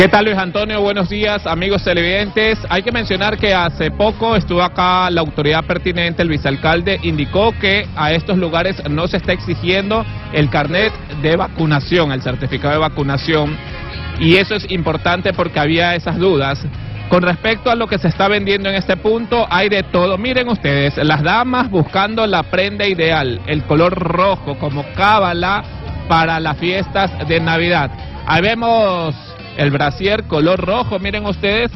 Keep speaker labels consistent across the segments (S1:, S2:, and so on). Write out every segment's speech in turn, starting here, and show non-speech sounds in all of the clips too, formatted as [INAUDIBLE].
S1: ¿Qué tal Luis Antonio? Buenos días amigos televidentes. Hay que mencionar que hace poco estuvo acá la autoridad pertinente, el vicealcalde, indicó que a estos lugares no se está exigiendo el carnet de vacunación, el certificado de vacunación. Y eso es importante porque había esas dudas. Con respecto a lo que se está vendiendo en este punto, hay de todo. Miren ustedes, las damas buscando la prenda ideal, el color rojo como cábala para las fiestas de Navidad. Ahí vemos el brasier color rojo, miren ustedes.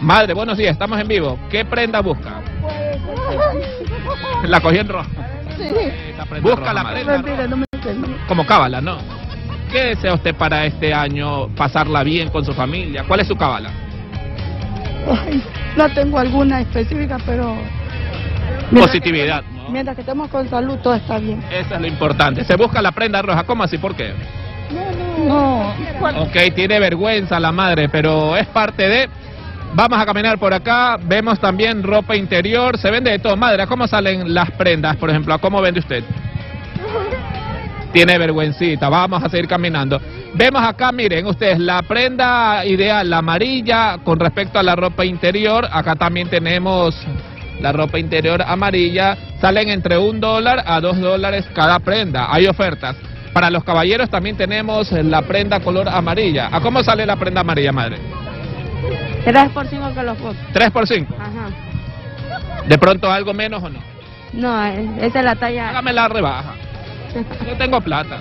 S1: Madre, buenos días, estamos en vivo. ¿Qué prenda busca? [LAUGHS] La cogí en rojo. Busca la prenda roja. como cábala, ¿no? ¿Qué desea usted para este año? Pasarla bien con su familia. ¿Cuál es su cábala?
S2: No tengo alguna específica, pero...
S1: Positividad. ¿no?
S2: Mientras que estemos con salud, todo está bien.
S1: Eso es lo importante. Se busca la prenda roja. ¿Cómo así? ¿Por qué?
S2: No,
S1: Ok, tiene vergüenza la madre, pero es parte de... Vamos a caminar por acá, vemos también ropa interior, se vende de todo. Madre, ¿a ¿cómo salen las prendas, por ejemplo? ¿A cómo vende usted? Tiene vergüencita, vamos a seguir caminando. Vemos acá, miren ustedes, la prenda ideal, la amarilla, con respecto a la ropa interior. Acá también tenemos la ropa interior amarilla. Salen entre un dólar a dos dólares cada prenda. Hay ofertas. Para los caballeros también tenemos la prenda color amarilla. ¿A cómo sale la prenda amarilla, madre?
S2: 3 por 5 que los fotos.
S1: ¿Tres por cinco?
S2: Ajá.
S1: ¿De pronto algo menos o no?
S2: No, eh, esa es la talla.
S1: Hágame la rebaja. No tengo plata.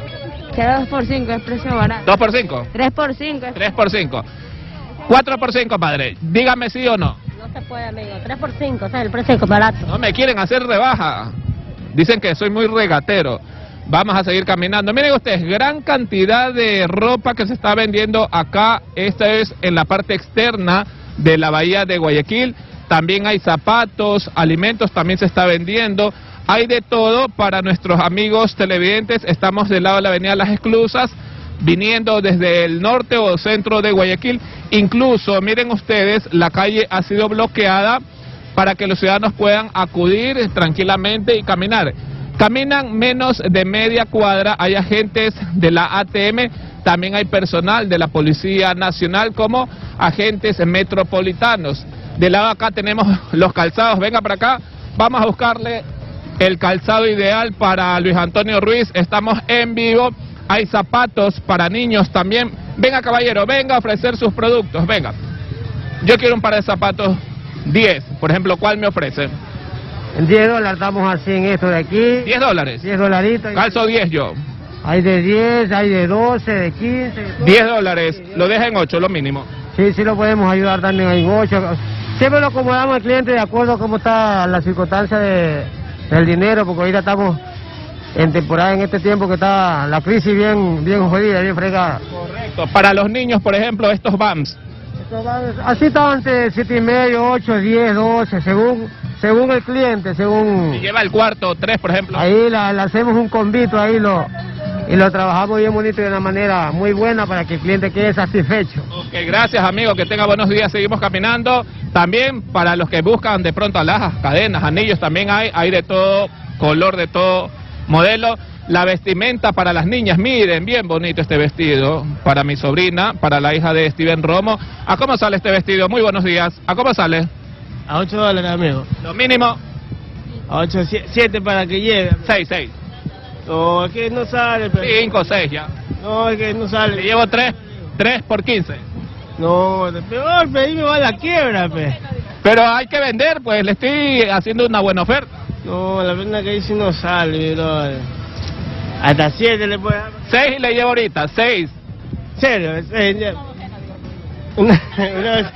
S2: Queda 2 por 5, es precio barato.
S1: ¿Dos por cinco?
S2: 3 por 5 es...
S1: Tres por cinco. Cuatro por cinco, padre. Dígame sí o no.
S2: No se puede, amigo. 3 por 5, ese es el precio barato.
S1: No me quieren hacer rebaja. Dicen que soy muy regatero. Vamos a seguir caminando. Miren ustedes, gran cantidad de ropa que se está vendiendo acá. Esta es en la parte externa de la bahía de Guayaquil. También hay zapatos, alimentos también se está vendiendo. Hay de todo para nuestros amigos televidentes. Estamos del lado de la avenida Las Exclusas, viniendo desde el norte o centro de Guayaquil. Incluso, miren ustedes, la calle ha sido bloqueada para que los ciudadanos puedan acudir tranquilamente y caminar. Caminan menos de media cuadra, hay agentes de la ATM, también hay personal de la Policía Nacional como agentes metropolitanos. Del lado de acá tenemos los calzados, venga para acá, vamos a buscarle el calzado ideal para Luis Antonio Ruiz, estamos en vivo, hay zapatos para niños también. Venga caballero, venga a ofrecer sus productos, venga. Yo quiero un par de zapatos 10, por ejemplo, ¿cuál me ofrece?
S3: En 10 dólares estamos así en esto de aquí.
S1: 10 dólares.
S3: 10 dolaritos.
S1: Calzo 10 yo.
S3: Hay de 10, hay de 12, de 15. de todo.
S1: 10 dólares, lo deja en 8, lo mínimo.
S3: Sí, sí lo podemos ayudar también en 8. Siempre lo acomodamos al cliente de acuerdo a cómo está la circunstancia de, del dinero, porque ahorita estamos en temporada, en este tiempo que está la crisis bien, bien jodida, bien fregada.
S1: Correcto. Para los niños, por ejemplo, estos BAMS.
S3: Así estaban entre 7 y medio, 8, 10, 12, según, según el cliente, según...
S1: Si lleva el cuarto, 3, por ejemplo.
S3: Ahí la- le hacemos un convito ahí lo, y lo trabajamos bien bonito y de una manera muy buena para que el cliente quede satisfecho.
S1: Ok, gracias amigo, que tenga buenos días, seguimos caminando. También para los que buscan de pronto alhajas, cadenas, anillos, también hay, hay de todo color, de todo modelo. La vestimenta para las niñas, miren, bien bonito este vestido para mi sobrina, para la hija de Steven Romo. ¿A cómo sale este vestido? Muy buenos días. ¿A cómo sale?
S4: A 8 dólares, amigo.
S1: Lo mínimo,
S4: A 8, 7 para que llegue.
S1: 6, 6,
S4: No, es que no sale, pero...
S1: 5, 6 ya.
S4: No, es que no
S1: Le
S4: sale.
S1: llevo 3, 3 por 15.
S4: No, de peor, pe, ahí me va la quiebra, pe.
S1: Pero hay que vender, pues le estoy haciendo una buena oferta.
S4: No, la verdad que ahí sí no sale, bro. Hasta 7 le puede dar.
S1: 6 y le llevo ahorita, 6.
S4: Serio. Una- una-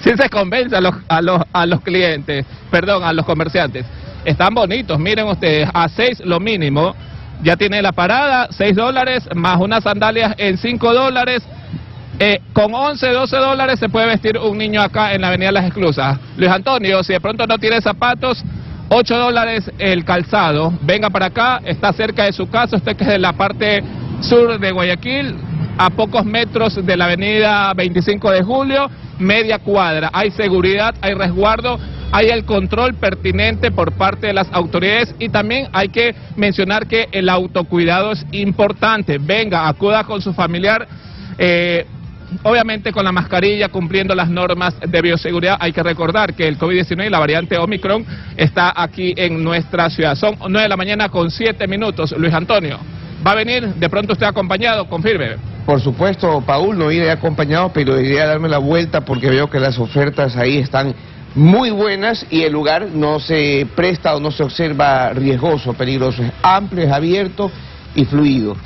S1: Si se convence a los, a, los, a los clientes, perdón, a los comerciantes. Están bonitos, miren ustedes, a 6 lo mínimo. Ya tiene la parada, 6 dólares, más unas sandalias en 5 dólares. Eh, con 11, 12 dólares se puede vestir un niño acá en la Avenida Las Exclusas. Luis Antonio, si de pronto no tiene zapatos, 8 dólares el calzado. Venga para acá, está cerca de su casa, usted que es de la parte sur de Guayaquil, a pocos metros de la Avenida 25 de Julio, media cuadra. Hay seguridad, hay resguardo, hay el control pertinente por parte de las autoridades y también hay que mencionar que el autocuidado es importante. Venga, acuda con su familiar. eh, obviamente con la mascarilla, cumpliendo las normas de bioseguridad. Hay que recordar que el COVID-19 y la variante Omicron está aquí en nuestra ciudad. Son 9 de la mañana con 7 minutos. Luis Antonio, ¿va a venir? De pronto usted acompañado, confirme.
S5: Por supuesto, Paul, no iré acompañado, pero iré a darme la vuelta porque veo que las ofertas ahí están muy buenas y el lugar no se presta o no se observa riesgoso, peligroso. Es amplio, es abierto y fluido.